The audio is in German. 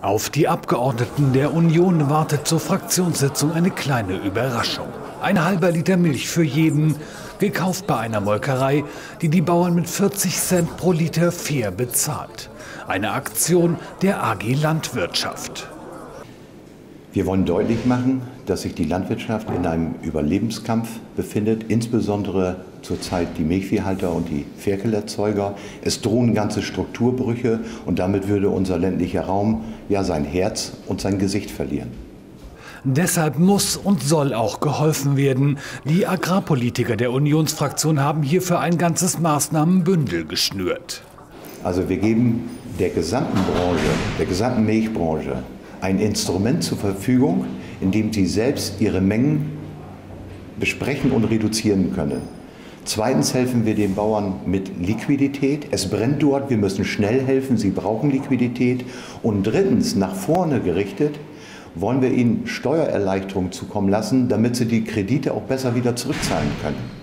Auf die Abgeordneten der Union wartet zur Fraktionssitzung eine kleine Überraschung. Ein halber Liter Milch für jeden, gekauft bei einer Molkerei, die die Bauern mit 40 Cent pro Liter fair bezahlt. Eine Aktion der AG Landwirtschaft. Wir wollen deutlich machen, dass sich die Landwirtschaft in einem Überlebenskampf befindet, insbesondere zurzeit die Milchviehhalter und die Ferkelerzeuger. Es drohen ganze Strukturbrüche und damit würde unser ländlicher Raum ja sein Herz und sein Gesicht verlieren. Deshalb muss und soll auch geholfen werden. Die Agrarpolitiker der Unionsfraktion haben hierfür ein ganzes Maßnahmenbündel geschnürt. Also wir geben der gesamten Branche, der gesamten Milchbranche ein Instrument zur Verfügung, in dem sie selbst ihre Mengen besprechen und reduzieren können. Zweitens helfen wir den Bauern mit Liquidität. Es brennt dort, wir müssen schnell helfen, sie brauchen Liquidität. Und drittens, nach vorne gerichtet, wollen wir ihnen Steuererleichterungen zukommen lassen, damit sie die Kredite auch besser wieder zurückzahlen können.